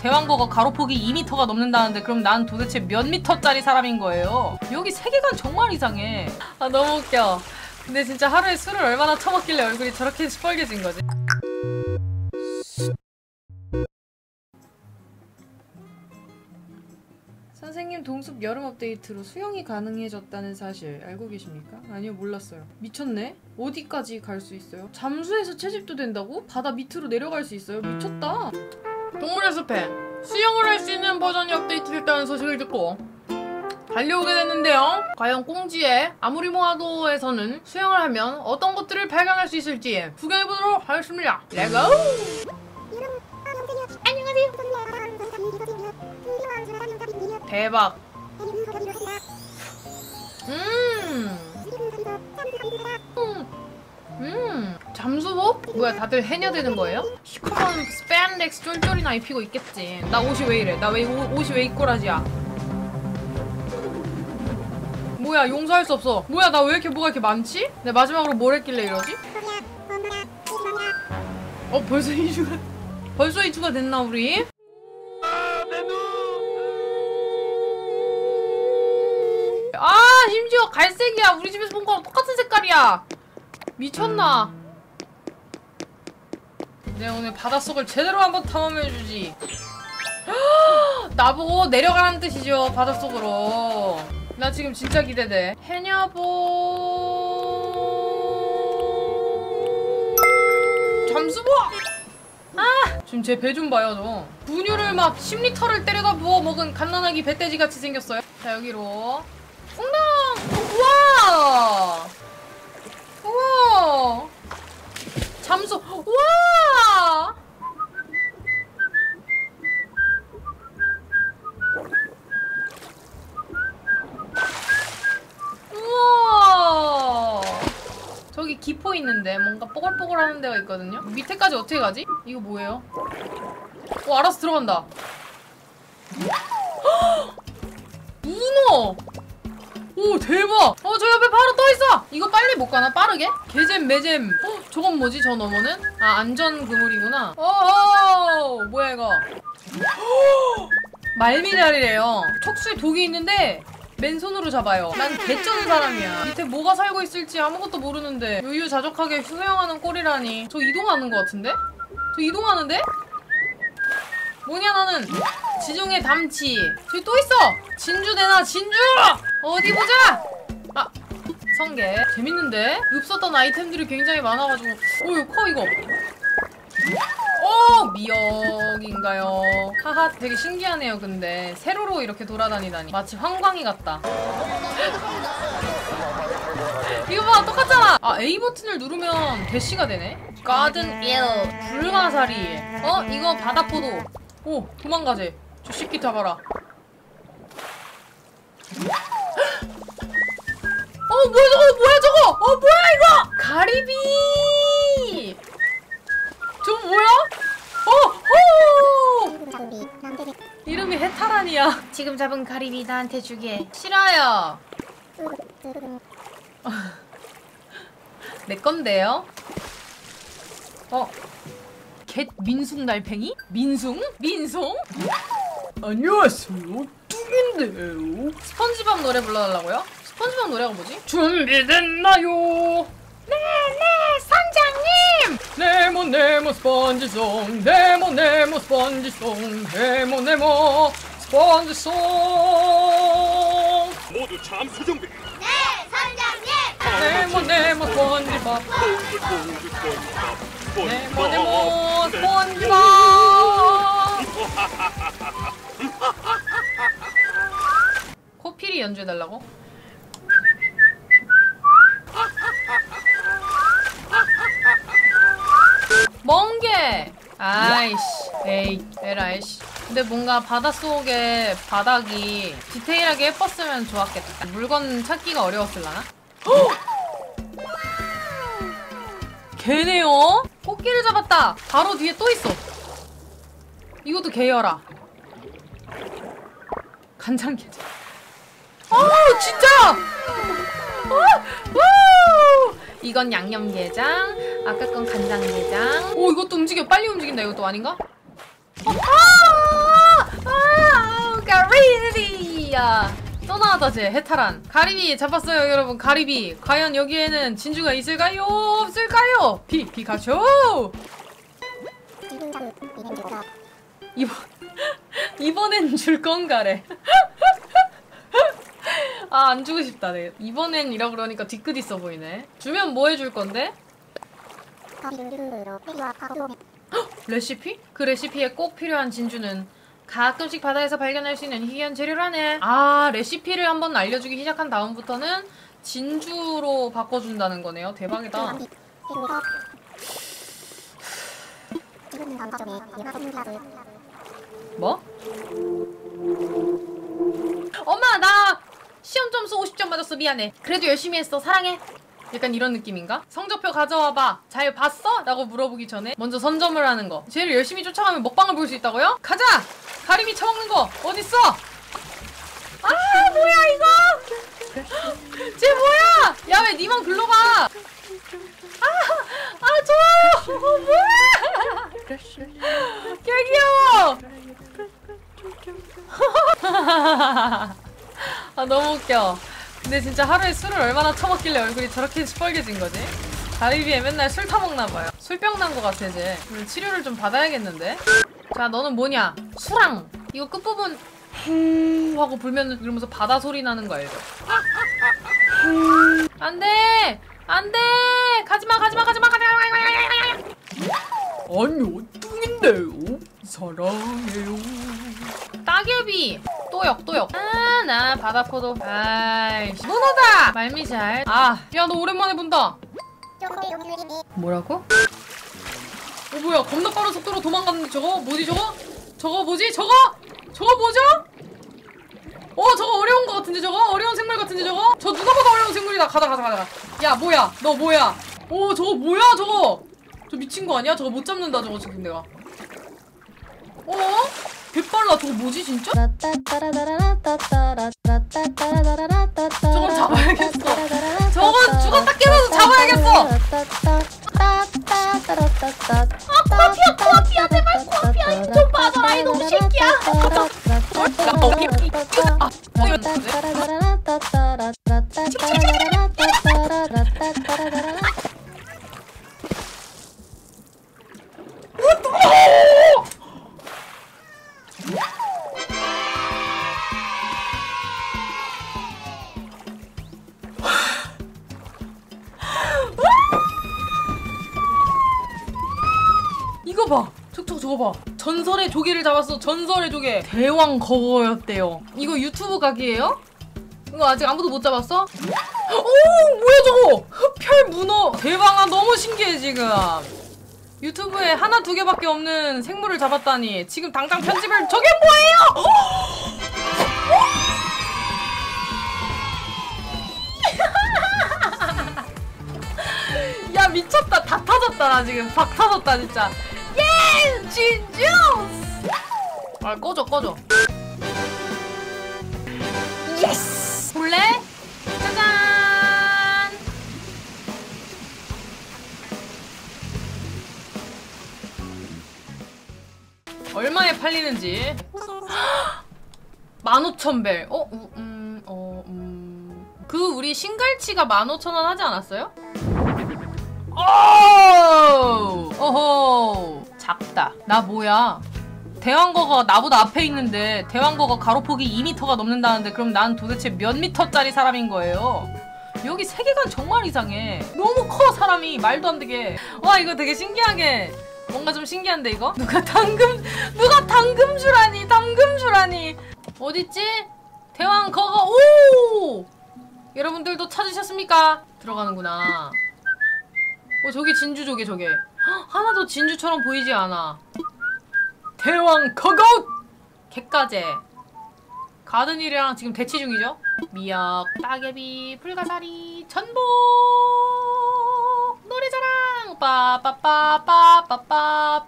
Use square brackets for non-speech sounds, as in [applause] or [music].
대왕버거 가로폭이 2m가 넘는다는데 그럼 난 도대체 몇 미터짜리 사람인 거예요? 여기 세계관 정말 이상해. 아 너무 웃겨. 근데 진짜 하루에 술을 얼마나 처먹길래 얼굴이 저렇게 시뻘개진 거지? 선생님 동숲 여름 업데이트로 수영이 가능해졌다는 사실 알고 계십니까? 아니요 몰랐어요. 미쳤네? 어디까지 갈 수 있어요? 잠수해서 채집도 된다고? 바다 밑으로 내려갈 수 있어요? 미쳤다. 동물의 숲에 수영을 할 수 있는 버전이 업데이트됐다는 소식을 듣고 달려오게 됐는데요. 과연 꽁지의 아무리 모아도에서는 수영을 하면 어떤 것들을 발견할 수 있을지 구경해보도록 하겠습니다. 안녕하세요. 대박. 뭐야 다들 해녀되는 거예요? 시커먼 스팬덱스 쫄쫄이나 입히고 있겠지. 나 옷이 왜 이래? 나 왜 옷이 왜 이꼬라지야? 뭐야 용서할 수 없어. 뭐야 나 왜 이렇게 뭐가 이렇게 많지? 내 마지막으로 뭘 했길래 이러지? 어 벌써 [laughs] 2주가 벌써 2주가 됐나 우리? 아 심지어 갈색이야 우리 집에서 본 거랑 똑같은 색깔이야 미쳤나 내가 오늘 바닷속을 제대로 한번 탐험해주지. 나보고 내려가라는 뜻이죠 바닷속으로. 나 지금 진짜 기대돼. 해녀보. 잠수보! 아! 지금 제 배 좀 봐요 저 분유를 막 10리터를 때려다 부어 먹은 갓난아기 배돼지 같이 생겼어요. 자 여기로. 풍당 우와! 우와! 잠수 우와 기포 있는데 뭔가 뽀글뽀글하는 데가 있거든요? 밑에까지 어떻게 가지? 이거 뭐예요? 어 알아서 들어간다. 헉! 문어 오 대박! 어 저 옆에 바로 떠있어! 이거 빨리 못 가나? 빠르게? 개잼 매잼! 어 저건 뭐지 저 너머는? 아 안전 그물이구나. 어어 뭐야 이거? [gasps] 말미잘이래요. 척수에 독이 있는데 맨손으로 잡아요. 난 개쩌는 사람이야. 밑에 뭐가 살고 있을지 아무것도 모르는데 유유자적하게 수영하는 꼴이라니. 저 이동하는 것 같은데? 저 이동하는데? 뭐냐 나는? 지중해 담치. 저기 또 있어! 진주 내놔 진주! 어디 보자! 아 성게. 재밌는데? 없었던 아이템들이 굉장히 많아가지고. 오 이거 커 이거 오 미역인가요? 하하 되게 신기하네요 근데. 세로로 이렇게 돌아다니다니. 마치 황광이 같다. [laughs] 이거 봐 똑같잖아! 아 A 버튼을 누르면 대시가 되네? 가든 1 불가사리 어 이거 바다포도. 오 도망가재. 저 새끼 잡아라. [gasps] 어 뭐야 저거 뭐야 저거! 어 뭐야 이거! 가리비! 저거 뭐야 어호 이름이 해타란이야 지금 잡은 가리비 나한테 주게 싫어요 [laughs] 내 건데요 어 겟 민숭 달팽이? 민숭? 민숭? 안녕하세요 뚝인데요 스펀지밥 노래 불러달라고요? 스펀지밥 노래가 뭐지? 준비됐나요? 네네 선장님 네모 스펀지송 네모 네모 스펀지송 네모 네모 스펀지송 모두 잠수 준비. 네모 네모 스펀지밥 네모 네모 스펀지밥 [laughs] 코피리 연주해달라고? 아이씨, 에이, 에라이씨. 근데 뭔가 바닷속에 바닥이 디테일하게 예뻤으면 좋았겠다. 물건 찾기가 어려웠을라나? [gasps] 개네요? 코끼리 잡았다! 바로 뒤에 또 있어. 이것도 개여라. 간장게장. 아 진짜! 아, 우! 이건 양념게장, 아까 건 간장게장. 오 이것도 움직여, 빨리 움직인다. 이것도 아닌가? 어, 아! 아이리야 또 나왔다 쟤. 해탈한. 가리비 잡았어요 여러분. 가리비. 과연 여기에는 진주가 있을까요? 없을까요? 비 피카츄 이번 [laughs] 이번엔 줄 건가래. [laughs] 아 안 주고 싶다 네 이번엔 이라 그러니까 뒤끝 있어 보이네. 주면 뭐 해줄 건데 레시피? 그 레시피에 꼭 필요한 진주는 가끔씩 바다에서 발견할 수 있는 희귀한 재료라네. 아, 레시피를 한번 알려주기 시작한 다음부터는 진주로 바꿔준다는 거네요. 대박이다. 뭐? 엄마, 나 시험 점수 50점 맞았어. 미안해. 그래도 열심히 했어. 사랑해. 약간 이런 느낌인가? 성적표 가져와봐. 잘 봤어? 라고 물어보기 전에 먼저 선점을 하는 거. 쟤를 열심히 쫓아가면 먹방을 볼 수 있다고요? 가자! 가리비 처먹는 거 어딨어? 아 뭐야 이거? [laughs] 쟤 뭐야? 야 왜 니만 글로 가? 아아 저! [laughs] 어, 뭐야? [laughs] 개 귀여워! 아 너무 웃겨. 근데 진짜 하루에 술을 얼마나 처먹길래 얼굴이 저렇게 시뻘개진 거지? 가리비에 맨날 술 타먹나 봐요. 술병 난 거 같아 이제. 치료를 좀 받아야겠는데? 자 너는 뭐냐? 수랑! 이거 끝부분 후 하고 불면 이러면서 바다 소리 나는 거 알죠? 안돼! 안돼! 가지마 또역 또역 아나 바다코도 아이씨 문어다 말미잘 아야 너 오랜만에 본다 뭐라고? 어 뭐야 겁나 빠른 속도로 도망갔는데 저거 뭐지 저거? 저거 뭐지 저거? 저거 뭐죠? 어 저거 어려운 거 같은데 저거? 어려운 생물 같은데 저거? 저 누가 봐도 어려운 생물이다 가자 가자 가자 야 뭐야 너 뭐야 오 저거 뭐야 저거 저 미친 거 아니야? 저거 못 잡는다 저거 지금 내가 어? 개빨라 저거 뭐지 진짜? 저걸 잡아야겠어. 저건 죽었다 깨어서 잡아야겠어. 아 코앞이야 코앞이야. 제발 코앞이야. 좀 봐줘라. 이놈 새끼야 [laughs] 봐. 저, 저, 저거 봐. 전설의 조개를 잡았어. 전설의 조개. 대왕 거거였대요. 이거 유튜브 각이에요? 이거 아직 아무도 못 잡았어? 오! 뭐야 저거! 흡혈 문어! 대박아 너무 신기해 지금. 유튜브에 하나 두 개밖에 없는 생물을 잡았다니. 지금 당장 편집을 저게 뭐예요? [laughs] 야 미쳤다. 다 터졌다 나 지금. 박 터졌다 진짜. 예! 진주! 아 꺼져 꺼져 yes! 볼래? 짜잔! 얼마에 팔리는지 [gasps] 15,000벨 어? 우, 음, 어, 음. 그 우리 산갈치가 15,000원 하지 않았어요? 오! 어허 작다. 나 뭐야? 대왕거가 나보다 앞에 있는데 대왕거가 가로폭이 2m가 넘는다는데 그럼 난 도대체 몇 미터짜리 사람인 거예요? 여기 세계관 정말 이상해. 너무 커 사람이. 말도 안 되게. 와 이거 되게 신기하게. 뭔가 좀 신기한데 이거? 누가 당금 누가 당금주라니 당금주라니. 어딨지? 대왕거가 오! 여러분들도 찾으셨습니까? 들어가는구나 어 저기 진주조개 저게. 헉, 하나도 진주처럼 보이지 않아. 대왕 거것! 갯가재 가든일이랑 지금 대치 중이죠? 미역 따개비 불가사리 전복! 노래자랑! 빠빠빠빠빠빠